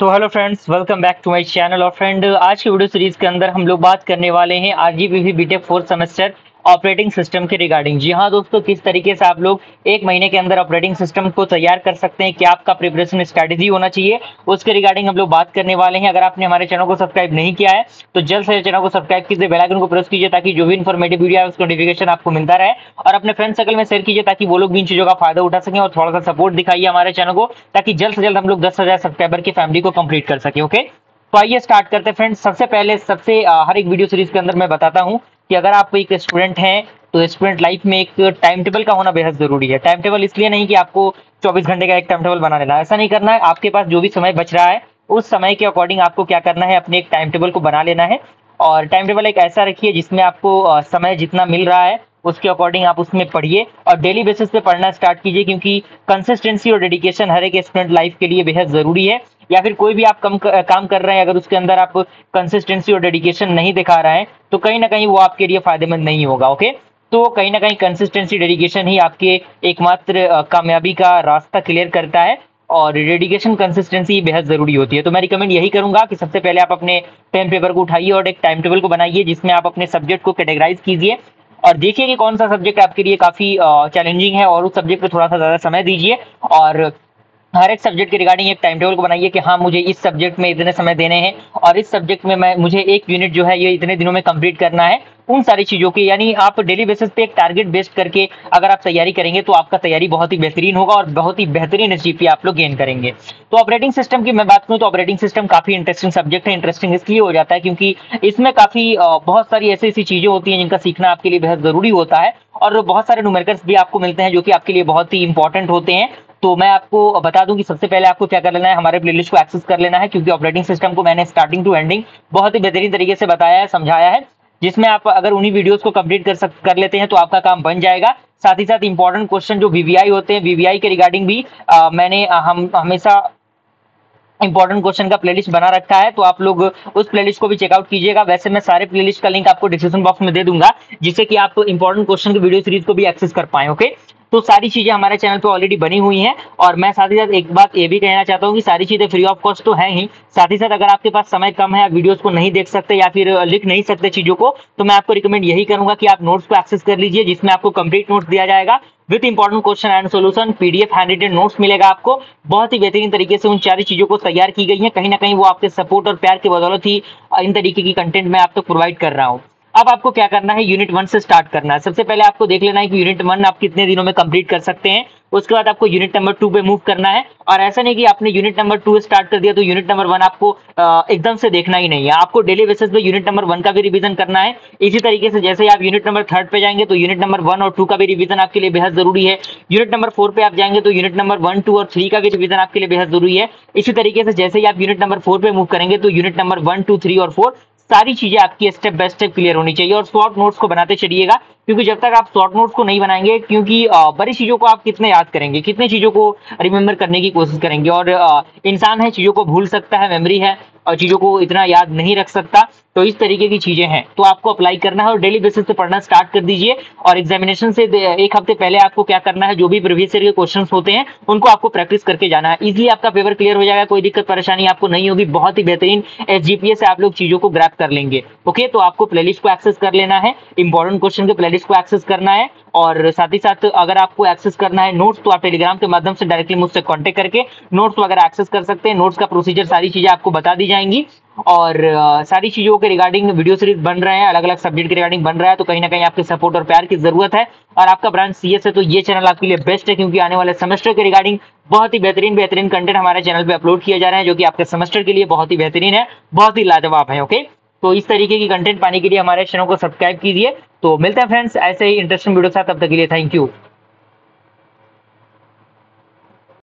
तो hello friends welcome back to my channel और friend आज की वीडियो सीरीज़ के अंदर हम लोग बात करने वाले हैं RGPV B Tech fourth semester operating system के रिगार्डिंग। जी हाँ दोस्तों, किस तरीके से आप लोग एक महीने के अंदर ऑपरेटिंग सिस्टम को तैयार कर सकते हैं, क्या आपका प्रिपरेशन स्ट्रेटेजी होना चाहिए, उसके रिगार्डिंग हम लोग बात करने वाले हैं। अगर आपने हमारे चैनल को सब्सक्राइब नहीं किया है तो जल्द से चैनल को सब्सक्राइब कीजिए बेलाइकन को प्रेस कीजिए, ताकि जो भी इन्फॉर्मेटिव वीडियो है उसका नोटिफिकेशन आपको मिलता रहे। और अपने फ्रेंड सर्कल में शेयर कीजिए, ताकि वो लोग भी इन चीज़ों का फ़ायदा उठा सकें और थोड़ा सा सपोर्ट दिखाइए हमारे चैनल को, ताकि जल्द से जल्द हम लोग दस सब्सक्राइबर की फैमिली को कंप्लीट कर सके ओके तो आइए स्टार्ट करते हैं। फ्रेंड्स सबसे पहले, सबसे हर एक वीडियो सीरीज़ के अंदर मैं बताता हूँ। कि अगर आप एक स्टूडेंट हैं तो स्टूडेंट लाइफ में एक टाइम टेबल का होना बेहद ज़रूरी है। टाइम टेबल इसलिए नहीं कि आपको 24 घंटे का एक टाइम टेबल बना लेना ऐसा नहीं करना है। आपके पास जो भी समय बच रहा है, उस समय के अकॉर्डिंग आपको क्या करना है, अपने एक टाइम टेबल को बना लेना है। और टाइम टेबल एक ऐसा रखिए जिसमें आपको समय जितना मिल रहा है उसके अकॉर्डिंग आप उसमें पढ़िए और डेली बेसिस पे पढ़ना स्टार्ट कीजिए क्योंकि कंसिस्टेंसी और डेडिकेशन हर एक स्टूडेंट लाइफ के लिए बेहद ज़रूरी है। या फिर कोई भी आप कम काम कर रहे हैं, अगर उसके अंदर आप कंसिस्टेंसी और डेडिकेशन नहीं दिखा रहे हैं तो कहीं ना कहीं वो आपके लिए फ़ायदेमंद नहीं होगा ओके तो कहीं ना कहीं कंसिस्टेंसी डेडिकेशन ही आपके एकमात्र कामयाबी का रास्ता क्लियर करता है और डेडिकेशन कंसिस्टेंसी बेहद ज़रूरी होती है। तो मैं रिकमेंड यही करूँगा कि सबसे पहले आप अपने पेन पेपर को उठाइए और एक टाइम टेबल को बनाइए जिसमें आप अपने सब्जेक्ट को कैटेगराइज कीजिए। और देखिए कि कौन सा सब्जेक्ट आपके लिए काफ़ी चैलेंजिंग है और उस सब्जेक्ट पे थोड़ा सा ज़्यादा समय दीजिए। और हर एक सब्जेक्ट के रिगार्डिंग एक टाइम टेबल को बनाइए कि हाँ मुझे इस सब्जेक्ट में इतने समय देने हैं और इस सब्जेक्ट में मैं, मुझे एक यूनिट जो है ये इतने दिनों में कंप्लीट करना है। उन सारी चीज़ों की, यानी आप डेली बेसिस पे एक टारगेट बेस्ड करके अगर आप तैयारी करेंगे तो आपका तैयारी बहुत ही बेहतरीन होगा और बहुत ही बेहतरीन जीपी आप लोग गेन करेंगे। तो ऑपरेटिंग सिस्टम की मैं बात करूँ तो ऑपरेटिंग सिस्टम काफ़ी इंटरेस्टिंग सब्जेक्ट है इंटरेस्टिंग इसलिए हो जाता है क्योंकि इसमें काफ़ी बहुत सारी ऐसी ऐसी चीज़ें होती हैं जिनका सीखना आपके लिए बेहद ज़रूरी होता है और बहुत सारे न्यूमेरिकल्स भी आपको मिलते हैं जो कि आपके लिए बहुत ही इंपॉर्टेंट होते हैं। तो मैं आपको बता दूँ कि सबसे पहले आपको क्या कर लेना है, हमारे प्लेलिस्ट को एक्सेस कर लेना है क्योंकि ऑपरेटिंग सिस्टम को मैंने स्टार्टिंग टू एंडिंग बहुत ही बेहतरीन तरीके से बताया है, समझाया है। जिसमें आप अगर उन्हीं वीडियोस को कंप्लीट कर सक कर लेते हैं तो आपका काम बन जाएगा। साथ ही साथ इंपॉर्टेंट क्वेश्चन जो वीवीआई होते हैं वीवीआई के रिगार्डिंग भी आ, मैंने हम हमेशा इंपॉर्टेंट क्वेश्चन का प्लेलिस्ट बना रखा है तो आप लोग उस प्लेलिस्ट को भी चेकआउट कीजिएगा। वैसे मैं सारे प्लेलिस्ट का लिंक आपको डिस्क्रिप्शन बॉक्स में दे दूँगा, जिससे कि आप इंपॉर्टेंट क्वेश्चन की वीडियो सीरीज़ को भी एक्सेस कर पाए ओके तो सारी चीज़ें हमारे चैनल पे ऑलरेडी बनी हुई हैं, और मैं साथ ही साथ एक बात ये भी कहना चाहता हूँ कि सारी चीज़ें फ्री ऑफ़ कॉस्ट तो है ही, साथ ही साथ अगर आपके पास समय कम है, आप वीडियोस को नहीं देख सकते या फिर लिख नहीं सकते चीज़ों को तो मैं आपको रिकमेंड यही करूँगा कि आप नोट्स को एक्सेस कर लीजिए, जिसमें आपको कंप्लीट नोट्स दिया जाएगा with important question and solution PDF handwritten notes मिलेगा आपको। बहुत ही बेहतरीन तरीके से उन सारी चीज़ों को तैयार की गई है। कहीं ना कहीं वो आपके सपोर्ट और प्यार की बदौलत ही इन तरीके की कंटेंट मैं आप तक प्रोवाइड कर रहा हूँ। अब आपको क्या करना है यूनिट वन से स्टार्ट करना है सबसे पहले आपको देख लेना है कि यूनिट वन आप कितने दिनों में कंप्लीट कर सकते हैं उसके बाद आपको यूनिट नंबर टू पे मूव करना है और ऐसा नहीं कि आपने यूनिट नंबर टू स्टार्ट कर दिया तो यूनिट नंबर वन आपको एकदम से देखना ही नहीं है आपको डेली बेसिस पे यूनिट नंबर वन का भी रिवीजन करना है इसी तरीके से जैसे आप यूनिट नंबर थर्ड पे जाएँगे तो यूनिट नंबर वन और टू का भी रिवीजन आपके लिए बेहद ज़रूरी है यूनिट नंबर फोर पे आप जाएँगे तो यूनिट नंबर वन टू और थ्री का भी रिवीजन आपके लिए बेहद ज़रूरी है इसी तरीके से जैसे ही आप यूनिट नंबर फोर पे मूव करेंगे तो unit number one two three और फोर सारी चीज़ें आपकी स्टेप बाय स्टेप क्लियर होनी चाहिए और शॉर्ट नोट्स को बनाते चलिएगा, क्योंकि जब तक आप शॉर्ट नोट्स को नहीं बनाएँगे, क्योंकि बड़ी चीज़ों को आप कितने याद करेंगे, कितने चीज़ों को रिमेम्बर करने की कोशिश करेंगे और इंसान है, चीज़ों को भूल सकता है मेमोरी है चीज़ों को इतना याद नहीं रख सकता तो इस तरीके की चीज़ें हैं। तो आपको अप्लाई करना है और डेली बेसिस पे पढ़ना स्टार्ट कर दीजिए और एग्जामिनेशन से एक हफ़्ते पहले आपको क्या करना है, जो भी प्रीवियस ईयर के क्वेश्चंस होते हैं, उनको आपको प्रैक्टिस करके जाना है। इजिली आपका पेपर क्लियर हो जाएगा, कोई दिक्कत, परेशानी आपको नहीं होगी, बहुत ही बेहतरीन एसजीपीए से आप लोग चीज़ों को ग्रैप कर लेंगे। ओके तो आपको प्लेलिस्ट को एक्सेस कर लेना है इंपॉर्टेंट क्वेश्चन के प्लेलिस्ट को एक्सेस करना है और साथ ही साथ अगर आपको एक्सेस करना है नोट्स तो आप टेलीग्राम के माध्यम से डायरेक्टली मुझसे कांटेक्ट करके नोट्स वगैरह एक्सेस कर सकते हैं नोट्स का प्रोसीजर सारी चीज़ें आपको बता दी जाएँगी। और सारी चीज़ों के रिगार्डिंग वीडियो सीरीज़ बन रहे हैं अलग अलग सब्जेक्ट के रिगार्डिंग बन रहा है तो कहीं ना कहीं आपके सपोर्ट और प्यार की ज़रूरत है। और आपका ब्रांच सीएस है तो ये चैनल आपके लिए बेस्ट है, क्योंकि आने वाले सेमेस्टर के रिगार्डिंग बहुत ही बेहतरीन बेहतरीन कंटेंट हमारे चैनल पे अपलोड किया जा रहा है, जो कि आपके सेमेस्टर के लिए बहुत ही बेहतरीन है, बहुत ही लाजवाब है ओके तो इस तरीके की कंटेंट पाने के लिए हमारे चैनल को सब्सक्राइब कीजिए। तो मिलते हैं फ्रेंड्स ऐसे ही इंटरेस्टिंग वीडियो साथ, तब तक के लिए थैंक यू